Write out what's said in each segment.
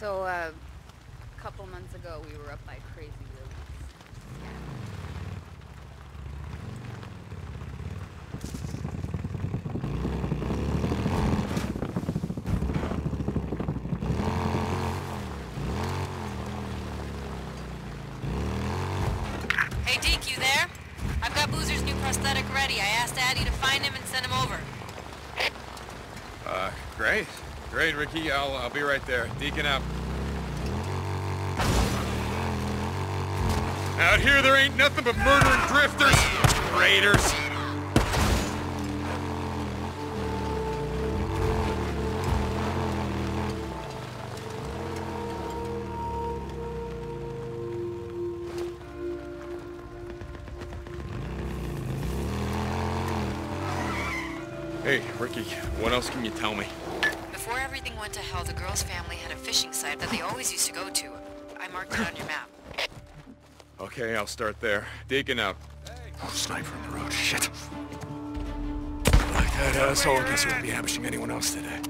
So, uh, a couple months ago, we were up by Crazy Great, Ricky. I'll, I'll be right there. Deacon out. Out here, there ain't nothing but murdering drifters. Raiders. Hey, Ricky, what else can you tell me? Before everything went to hell, the girl's family had a fishing site that they always used to go to. I marked it on your map. Okay, I'll start there. Deacon out. Oh, sniper on the road. Shit. Like that asshole, I guess he won't be ambushing anyone else today.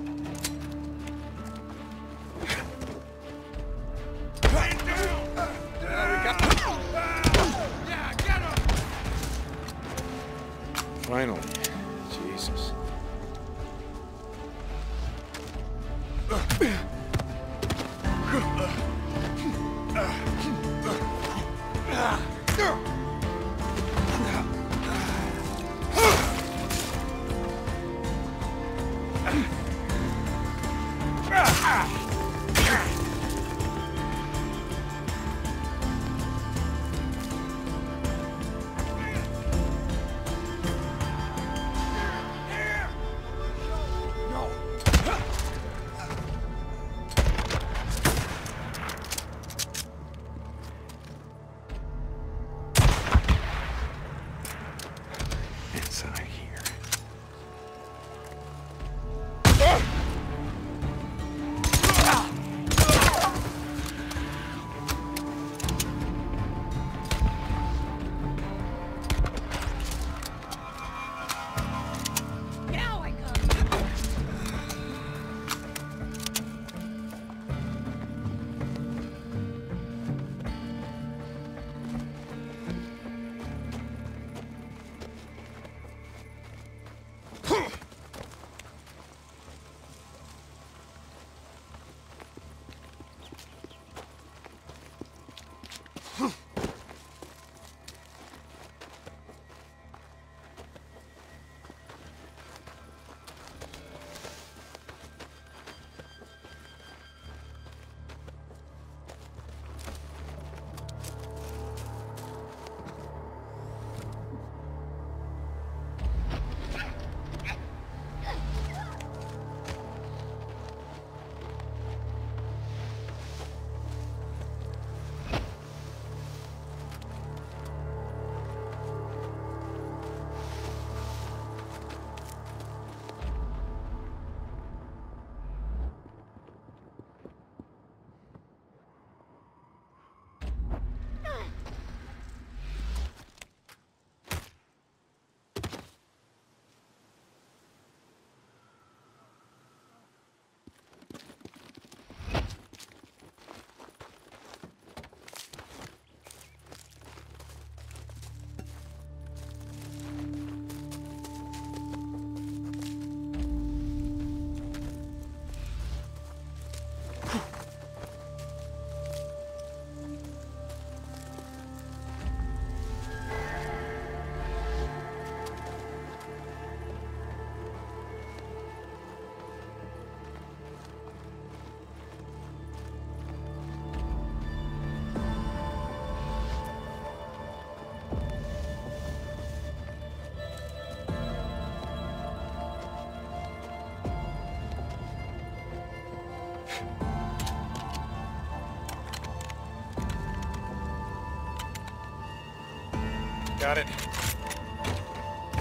Got it.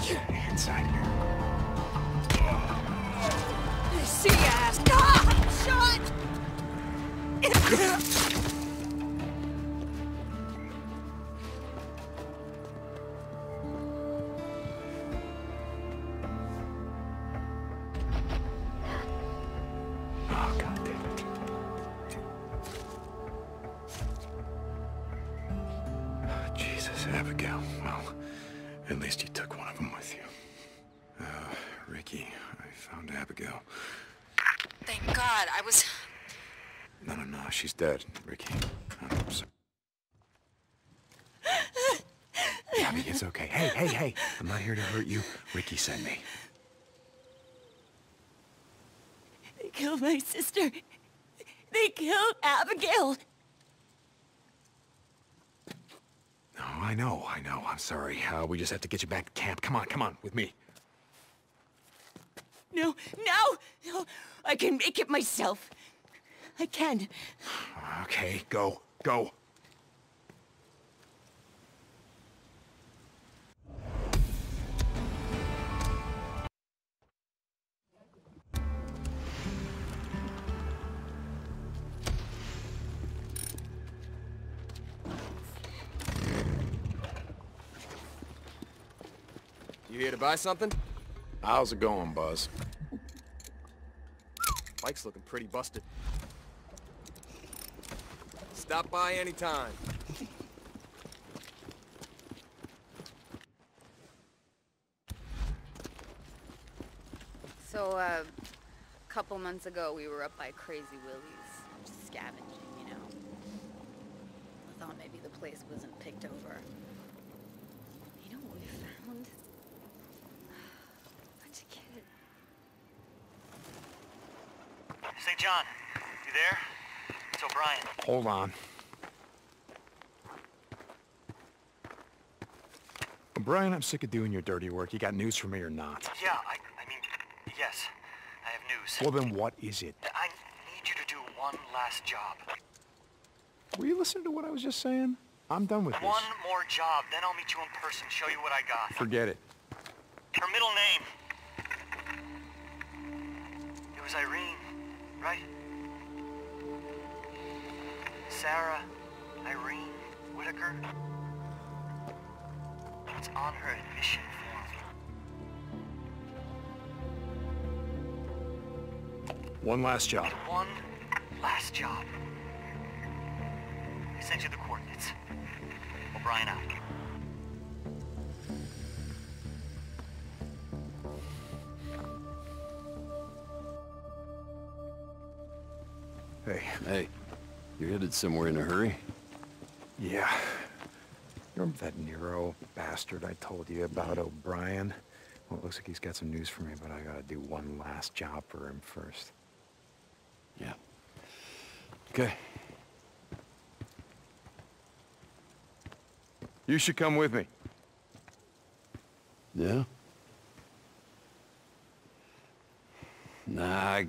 Yeah, inside here. See ass! Ah! Shut! she's dead, Ricky. I'm sorry. Abby, it's okay. Hey, hey, hey. I'm not here to hurt you. Ricky sent me. They killed my sister. They killed Abigail. No, I know, I know. I'm sorry. Uh, we just have to get you back to camp. Come on, come on, with me. No, no, no. I can make it myself. I can. Okay, go, go. You here to buy something? How's it going, Buzz? Bike's looking pretty busted. Stop by anytime. So, uh, a couple months ago, we were up by Crazy Willie's, just scavenging, you know. I thought maybe the place wasn't picked over. You know what we found? A bunch of kids. St. John, you there? It's O'Brien. Hold on. Brian, I'm sick of doing your dirty work. You got news for me or not? Yeah, I, I mean, yes, I have news. Well, then what is it? I need you to do one last job. Were you listening to what I was just saying? I'm done with this. One more job, then I'll meet you in person, show you what I got. Forget it. Her middle name. It was Irene, right? Sarah Irene Whitaker. It's on her admission form. One last job. One last job. I sent you the coordinates. O'Brien out. Hey, Hey, you're headed somewhere in a hurry? yeah. Remember that Nero bastard I told you about, mm-hmm. O'Brien? Well, it looks like he's got some news for me, but I gotta do one last job for him first. Yeah. Okay. You should come with me. Yeah? Nah, I...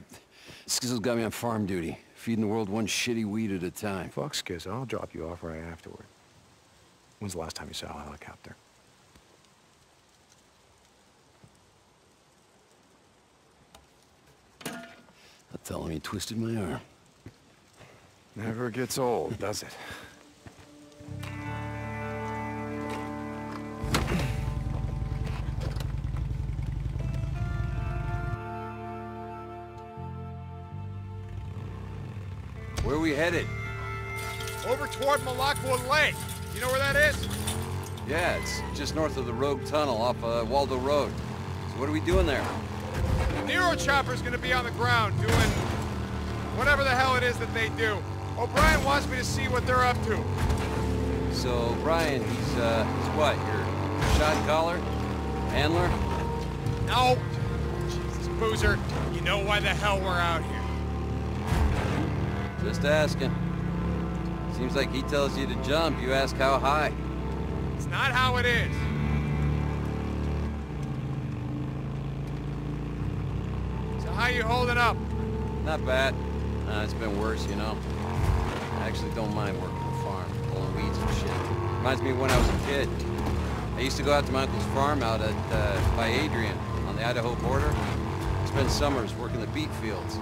Skizzo's got me on farm duty, feeding the world one shitty weed at a time. Fuck Skiz, I'll drop you off right afterward. When's the last time you saw a helicopter? I'll tell him he twisted my arm. Never gets old, does it? Where are we headed? Over toward Malakwa Lake. You know where that is? Yeah, it's just north of the Rogue Tunnel off uh, Waldo Road. So what are we doing there? The Nero chopper's gonna be on the ground doing whatever the hell it is that they do. O'Brien wants me to see what they're up to. So, Brian, he's, uh, he's what? Your shot caller? Handler? No. Jesus, Boozer, you know why the hell we're out here. Just asking. Seems like he tells you to jump, you ask how high. It's not how it is. So how you holding up? Not bad. Uh, it's been worse, you know. I actually don't mind working the farm, pulling weeds and shit. Reminds me of when I was a kid. I used to go out to my uncle's farm out at, uh, by Adrian, on the Idaho border. Spend summers working the beet fields.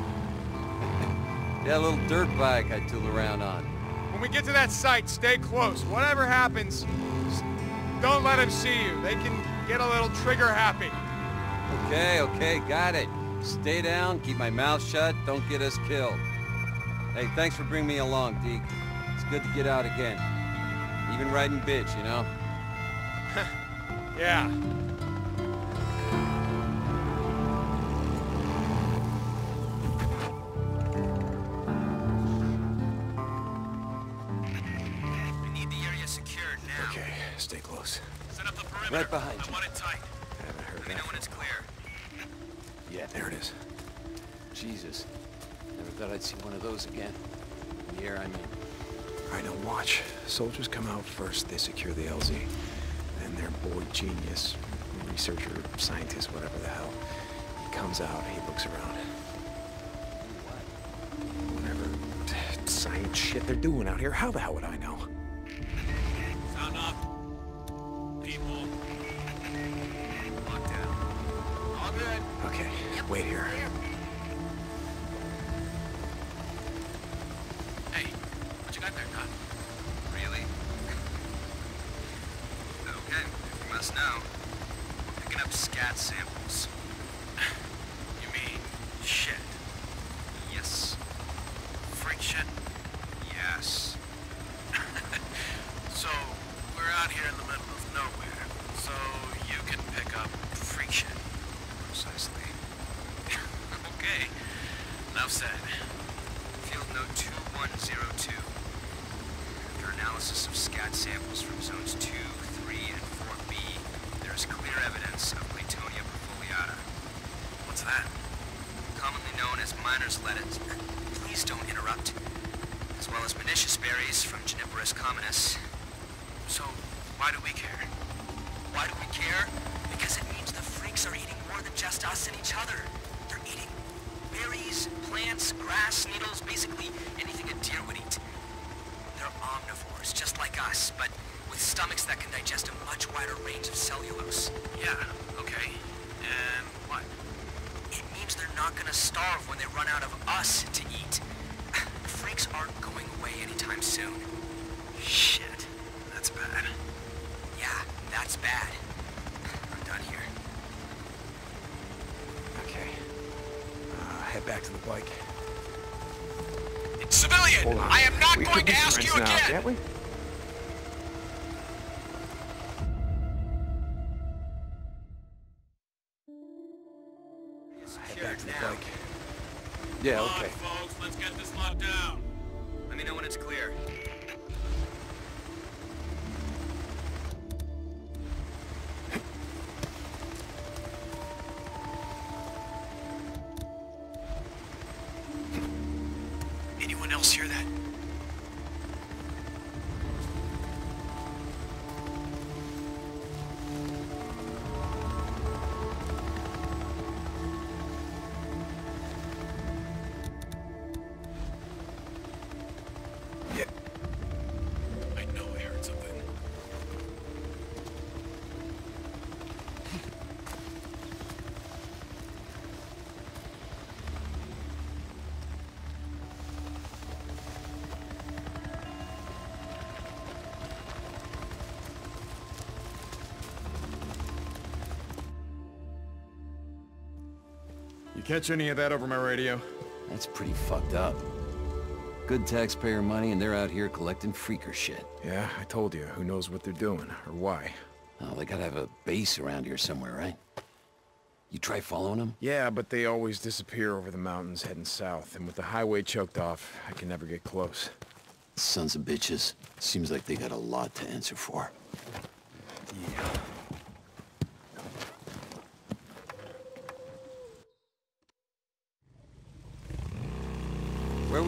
A little dirt bike I'd tool around on. When we get to that site, stay close. Whatever happens, don't let them see you. They can get a little trigger happy. Okay, okay, got it. Stay down, keep my mouth shut, don't get us killed. Hey, thanks for bringing me along, Deke. It's good to get out again. Even riding bitch, you know? Yeah. Right behind you. I want it tight. I Haven't heard Let me that. know when it's clear. Yeah, there it is. Jesus. Never thought I'd see one of those again. In the air, I mean. All right, now watch. Soldiers come out first, they secure the LZ. Then their boy genius, researcher, scientist, whatever the hell, he comes out, he looks around. Whatever science shit they're doing out here, how the hell would I know? Back to the bike. Civilian! I am not We going to be ask you friends now, again! can't we? Head back to the bike. Yeah, okay. You catch any of that over my radio? That's pretty fucked up. Good taxpayer money and they're out here collecting freaker shit. Yeah, I told you. Who knows what they're doing, or why. Oh, they gotta have a base around here somewhere, right? You try following them? Yeah, but they always disappear over the mountains heading south, and with the highway choked off, I can never get close. Sons of bitches. Seems like they got a lot to answer for. Yeah. Where are we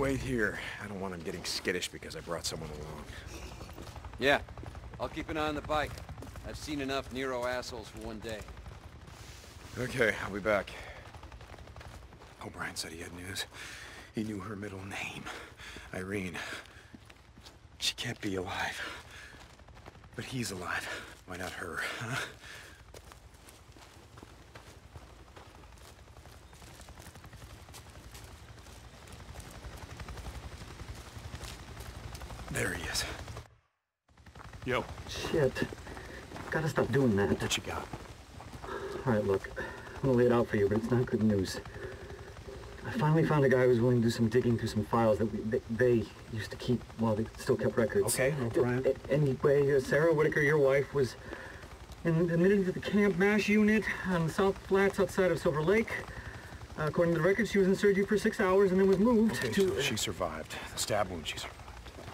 Wait here. I don't want him getting skittish because I brought someone along. Yeah, I'll keep an eye on the bike. I've seen enough Nero assholes for one day. Okay, I'll be back. O'Brien said he had news. He knew her middle name. Irene. She can't be alive. But he's alive. Why not her, huh? There he is. Yo, Shit. Gotta stop doing that. what you got? All right, look. I'm gonna lay it out for you, but it's not good news. I finally found a guy who was willing to do some digging through some files that we, they, they used to keep while they still kept records. Okay, O'Brien. A- Anyway, uh, Sarah Whitaker, your wife, was in, admitted to the Camp MASH unit on the South Flats outside of Silver Lake. Uh, according to the records, she was in surgery for six hours and then was moved Okay, to... so she survived. The stab wound, she survived.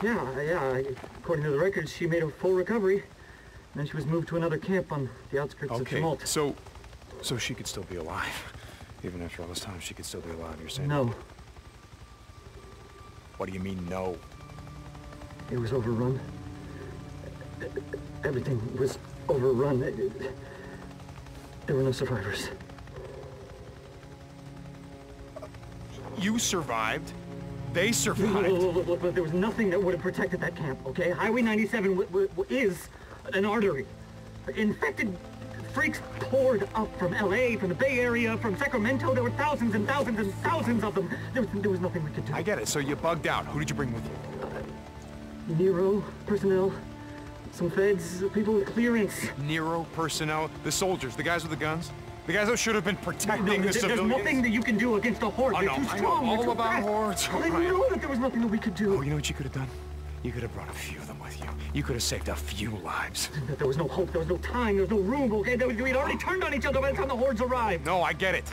Yeah, yeah. According to the records, she made a full recovery. And then she was moved to another camp on the outskirts of Okay, so, so she could still be alive. Even after all this time, she could still be alive, you're saying? No, What do you mean, no? it was overrun. Everything was overrun. There were no survivors. You survived. They survived. look, look, look, look, there was nothing that would have protected that camp, okay? Highway 97 w- w- w- is an artery. Infected freaks poured up from LA, from the Bay Area, from Sacramento. There were thousands and thousands and thousands of them. There was, there was nothing we could do. I get it. So you bugged out. Who did you bring with you? Nero personnel, some feds, people with clearance. Nero personnel, the soldiers, the guys with the guns, the guys that should have been protecting No, the there's civilians. nothing that you can do against a horde. I They're too I know strong. All too about fast. hordes, I know that there was nothing that we could do. Oh, you know what you could have done? You could have brought a few of them with you. You could have saved a few lives. There was no hope. There was no time. There was no room. Okay, we'd already turned on each other by the time the hordes arrived. No, I get it.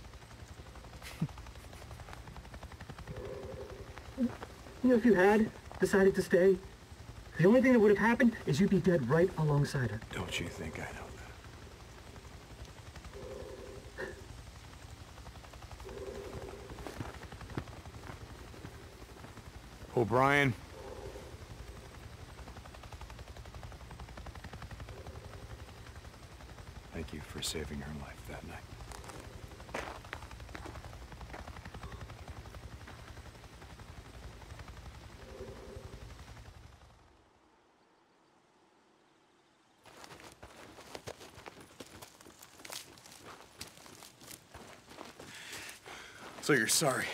You know, if you had decided to stay, the only thing that would have happened is you'd be dead right alongside her. Don't you think I know that? O'Brien. Thank you for saving her life that night. So you're sorry.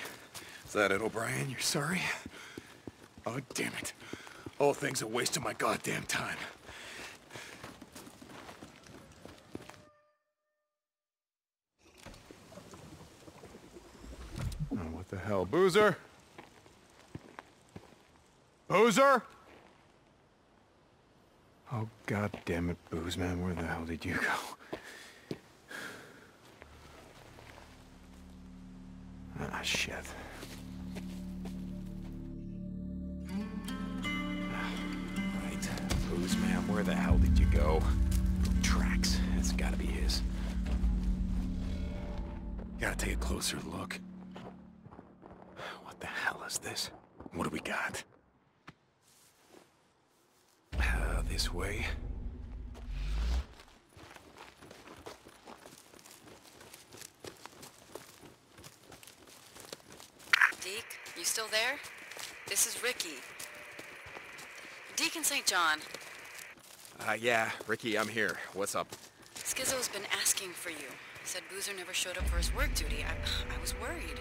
Is that it, O'Brien? You're sorry? Oh, damn it. All thing's a waste of my goddamn time. Oh, what the hell? Boozer? Boozer? Oh, god damn it, Booze Man, where the hell did you go? Closer look. What the hell is this? What do we got? Uh, this way. Deke, you still there? This is Ricky. Deacon St. John. Uh, yeah, Ricky, I'm here. What's up? Skizzo's been asking for you. He said Boozer never showed up for his work duty. I, I was worried.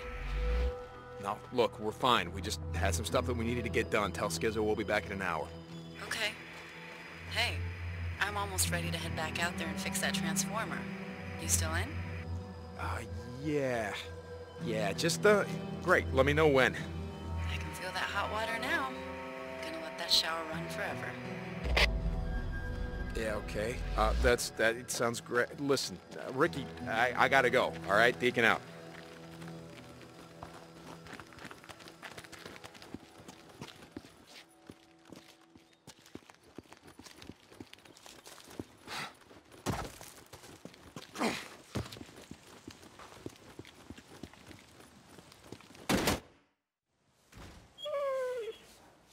No, look, we're fine. We just had some stuff that we needed to get done. Tell Skizzo we'll be back in an hour. Okay. Hey, I'm I'm almost ready to head back out there and fix that transformer. You still in? Uh, yeah. Yeah, just, uh, great. Let me know when. I can feel that hot water now. Gonna let that shower run forever. Yeah, okay. Uh, that's, that, it sounds great. Listen, uh, Ricky, I, I gotta go, all right? Deacon out.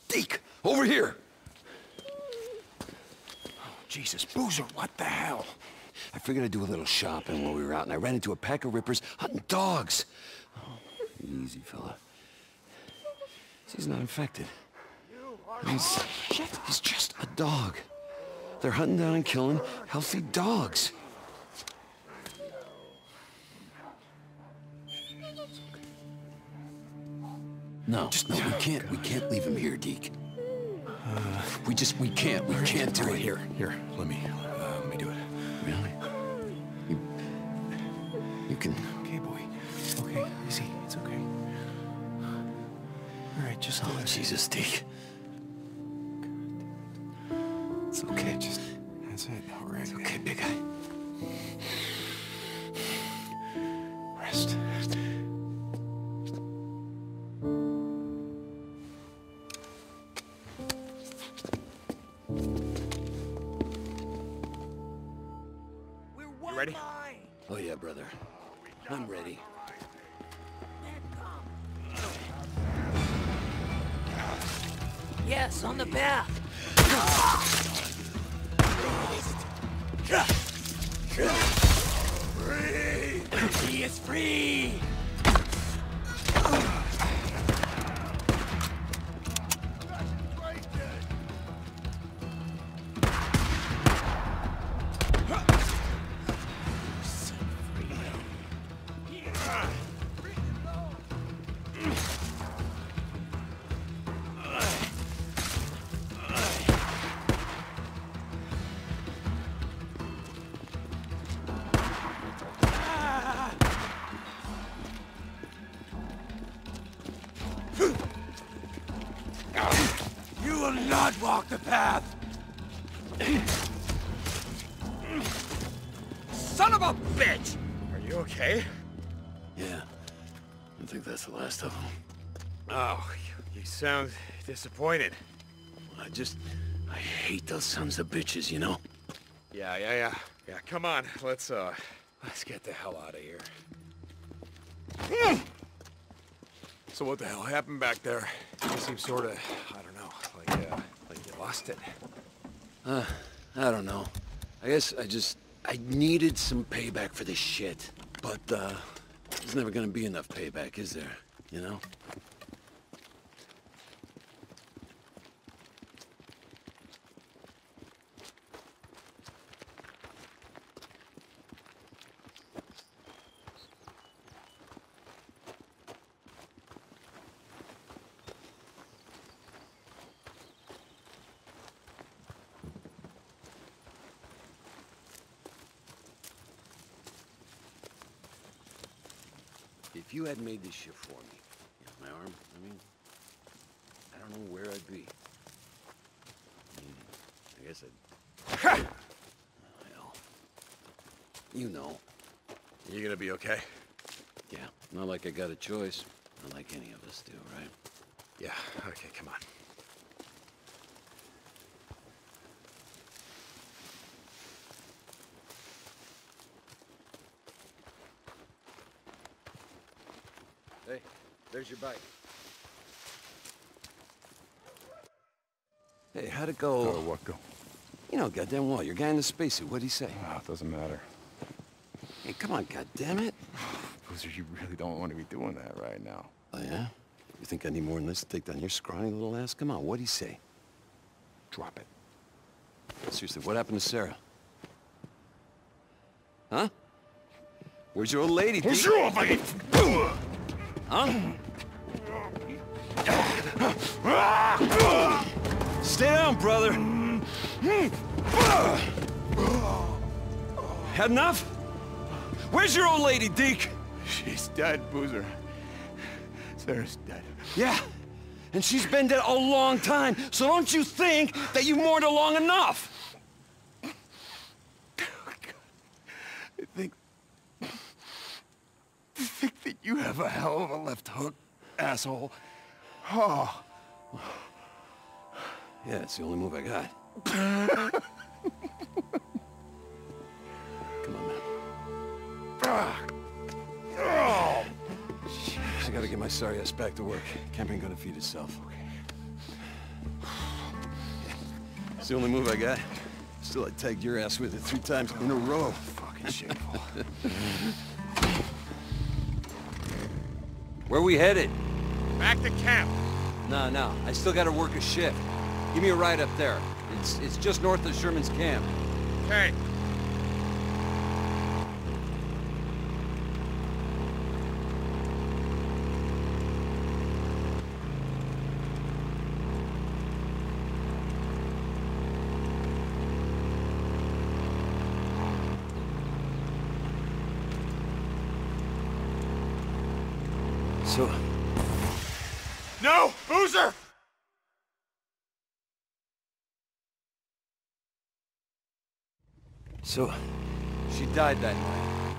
Deke, over here. Jesus, Boozer, what the hell? I figured I'd do a little shopping while we were out, and I ran into a pack of rippers hunting dogs. Oh, easy, fella. He's not infected. He's, he's just a dog. They're hunting down and killing healthy dogs. No, just no, we can't. We can't leave him here, Deke. We just, we can't. We can't do it Here, here, let me, uh, let me do it. Really? You, you can. Okay, boy. Okay, easy. It's okay. All right, just Oh. Jesus, Deke. Ready? Oh yeah, brother. I'm ready. Yes, on the path. He is free! Path! Son of a bitch! Are you okay? Yeah. I think that's the last of them. Oh, you, you sound disappointed. I just... I hate those sons of bitches, you know? Yeah, yeah, yeah. Yeah, come on. Let's, uh, let's get the hell out of here. So what the hell happened back there? You seem sort of, I don't know, like, uh, like you lost it. Uh, I don't know. I guess I just... I needed some payback for this shit. But, uh, there's never gonna be enough payback, is there? You know? You had made this shit for me, you know, my arm, I mean, I don't know where I'd be. I mean, I guess I'd... Hell. You know. You gonna be okay? Yeah, not like I got a choice. Not like any of us do, right? Yeah, okay, come on. There's your bike. Hey, how'd it go? Oh, what go? You know, goddamn well, your guy in the spacesuit, what'd he say? Ah, it doesn't matter. Hey, come on, goddammit. Boozer, you really don't want to be doing that right now. Oh, yeah? You think I need more than this to take down your scrawny little ass? Come on, what'd he say? Drop it. Seriously, what happened to Sarah? Huh? Where's your old lady, Where's your old lady? Huh? Stay down, brother. Had enough? Where's your old lady, Deke? She's dead, Boozer. Sarah's dead. Yeah, and she's been dead a long time, so don't you think that you mourned her long enough? I think... I think that you have a hell of a left hook, asshole. Oh. Yeah, it's the only move I got. Come on, man. Oh. I gotta get my sorry ass back to work. Camp ain't gonna feed itself. It's the only move I got. Still, I tagged your ass with it three times in a row. Fucking shameful. Where we headed? Back to camp. No, no. I still gotta work a shift. Give me a ride up there. It's it's just north of Sherman's camp. Okay. So, No! Boozer! so, She died that night.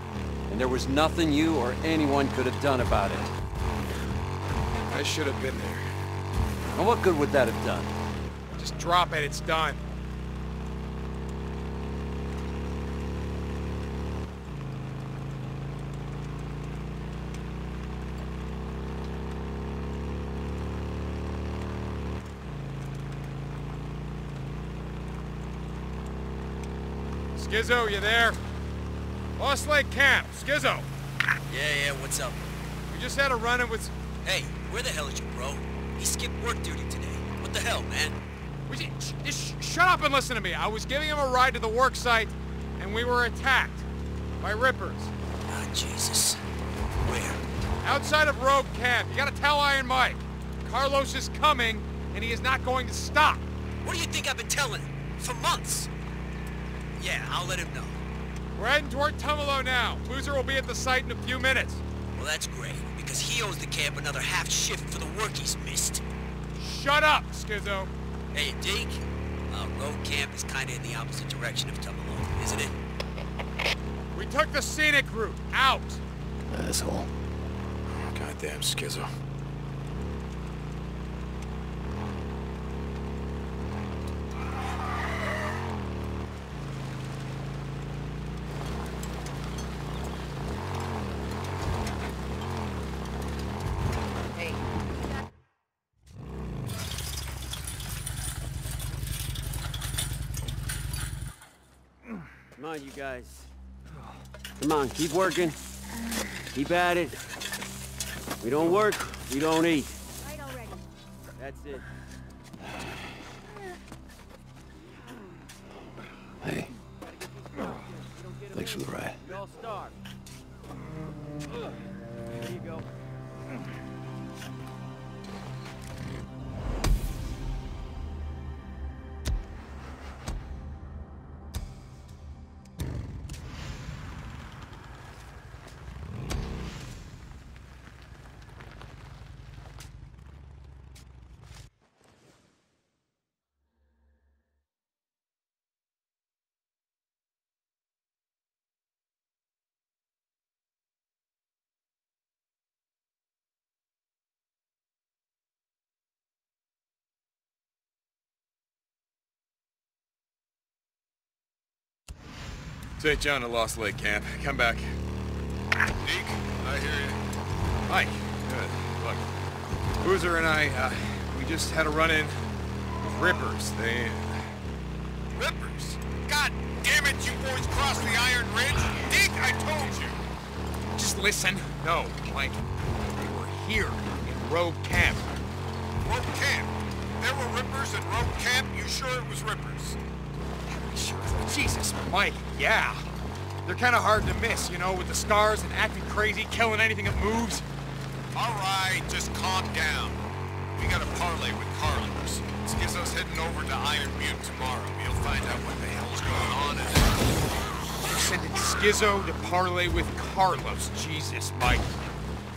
And there was nothing you or anyone could have done about it. I should have been there. And what good would that have done? Just drop it, it's done. Skizzo, you there? Lost Lake Camp, Skizzo. Yeah, yeah, what's up? We just had a run-in with... Hey, where the hell is your bro? He skipped work duty today. What the hell, man? We just sh- shut up and listen to me. I was giving him a ride to the work site, and we were attacked by rippers. Ah, Jesus. Where? Outside of Rogue Camp. You gotta tell Iron Mike. Carlos is coming, and he is not going to stop. What do you think I've been telling him? For months. Yeah, I'll let him know. We're heading toward Tumalo now. Boozer will be at the site in a few minutes. Well, that's great, because he owes the camp another half shift for the work he's missed. Shut up, Skizzo. Hey, Deke. Uh, road camp is kinda in the opposite direction of Tumalo, isn't it? We took the scenic route. Out. asshole. Goddamn Skizzo. On, you guys. Come on, keep working. Keep at it. We don't work, we don't eat. right already. That's it. Hey, thanks for the ride. St. John to Lost Lake Camp. Come back. Deke, I hear you. Mike, Good. Look, Boozer and I, uh, we just had a run-in with Rippers. They... Rippers? God damn it, you boys crossed the Iron Ridge! Deke, I told you! Just listen. No, Mike. They were here in Rogue Camp. Rogue Camp. There were Rippers in Rogue Camp. You sure it was Rippers? Jesus, Mike, yeah. They're kind of hard to miss, you know, with the scars and acting crazy, killing anything that moves. All right, just calm down. We got a parlay with Carlos. Skizzo's heading over to Iron Butte tomorrow. We'll find out what the hell's going on and then sending Skizzo to parlay with Carlos. Jesus, Mike.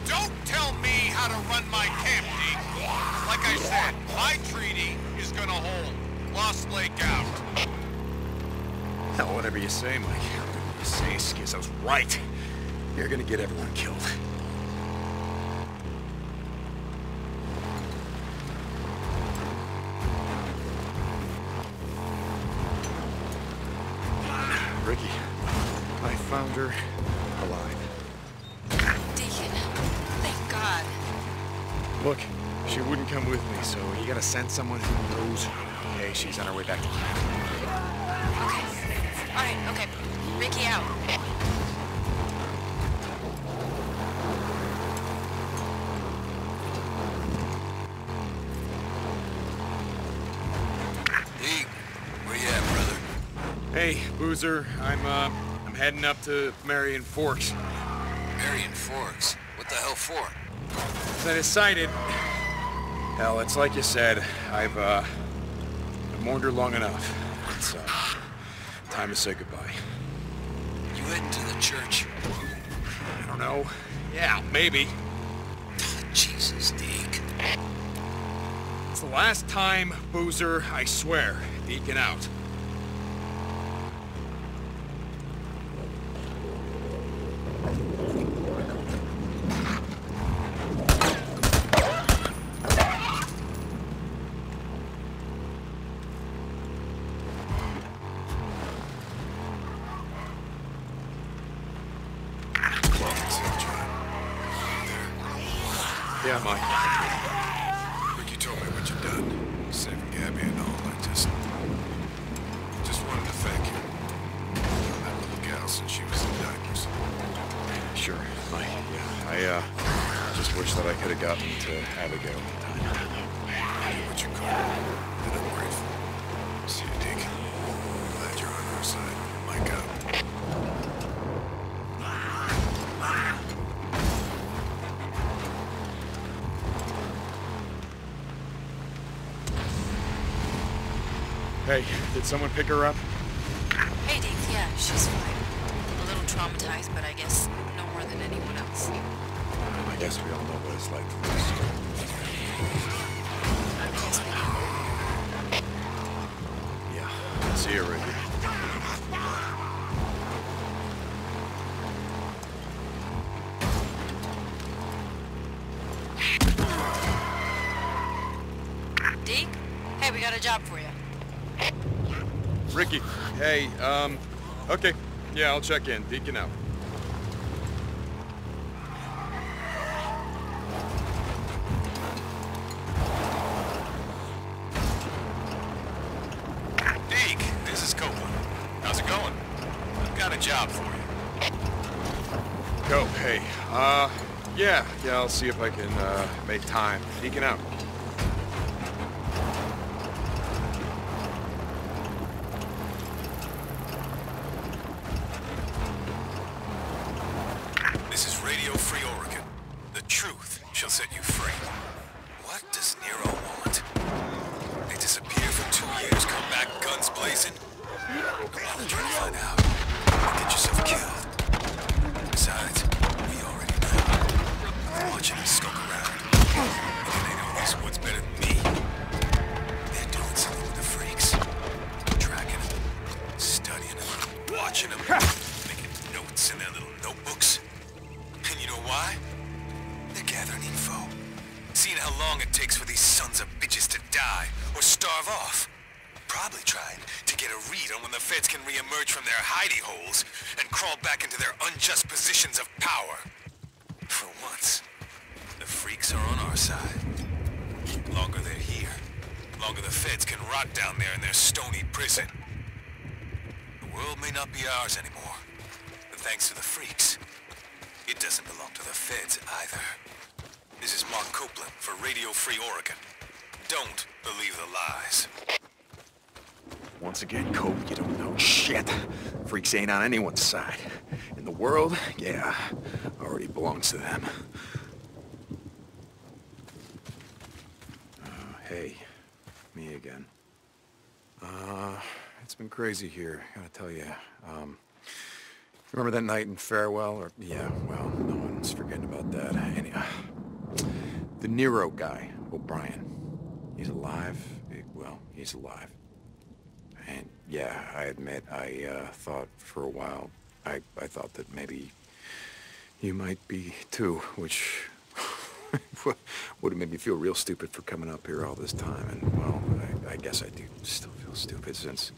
Don't tell me how to run my camp, Deke. Like I said, my treaty is gonna hold. Lost Lake out. Hell, whatever you say, Mike. Whatever you say, Skizzo's right. You're gonna get everyone killed. Ricky, I found her alive. Deacon, thank God. Look, she wouldn't come with me, so you gotta send someone who knows. Okay, she's on her way back to camp. Boozer, I'm, uh, I'm heading up to Marion Forks. Marion Forks. What the hell for? As I decided, hell, it's like you said, I've, uh, I've mourned her long enough. It's, uh, time to say goodbye. You heading to the church? I don't know. Yeah, maybe. Jesus, Deke. It's the last time, Boozer, I swear. Deacon out. Hey, did someone pick her up? Hey, Deke, yeah, she's fine. A little traumatized, but I guess no more than anyone else. I guess we all know what it's like um, okay. Yeah, I'll check in. Deacon out. Deke, this is Copeland. How's it going? I've got a job for you. Hey, uh, yeah, yeah, I'll see if I can, uh, make time. Deacon out. Set you for Radio Free Oregon. Don't believe the lies. Once again, Cope, you don't know shit. Freaks ain't on anyone's side. In the world, yeah, already belongs to them. Uh, hey, me again. Uh, it's been crazy here, gotta tell you. Um, Remember that night in Farewell? Or yeah, well, no one's forgetting about that. Anyhow, the NERO guy, O'Brien. He's alive. Well, he's alive. And yeah, I admit, I uh, thought for a while, I, I thought that maybe you might be too, which would have made me feel real stupid for coming up here all this time. And well, I, I guess I do still feel stupid since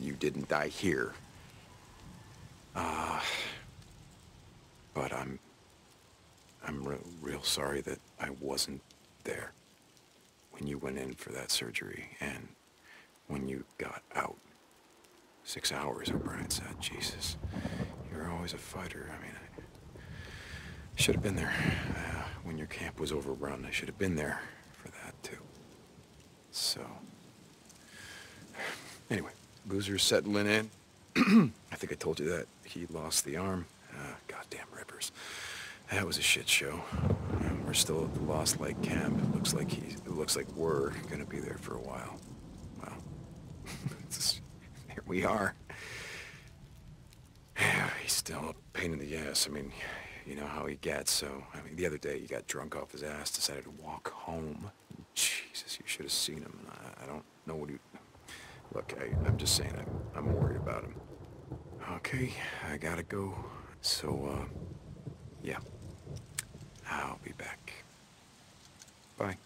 you didn't die here. Uh, but I'm, I'm re real sorry that I wasn't there when you went in for that surgery and when you got out. Six hours, O'Brien said. Jesus, you're always a fighter. I mean, I should have been there uh, when your camp was overrun. I should have been there for that, too. So, anyway, Boozer's settling in. I think I told you that. He lost the arm. Uh, goddamn rippers. That was a shit show. We're still at the Lost Lake camp. It looks like he's, it looks like we're gonna be there for a while. Well, here we are. He's still a pain in the ass. I mean, you know how he gets, so... I mean, the other day he got drunk off his ass, decided to walk home. Jesus, you should have seen him. I, I don't know what he... Look, I, I'm just saying, I, I'm worried about him. Okay, I gotta go. So, uh, yeah. I'll be back. Bye.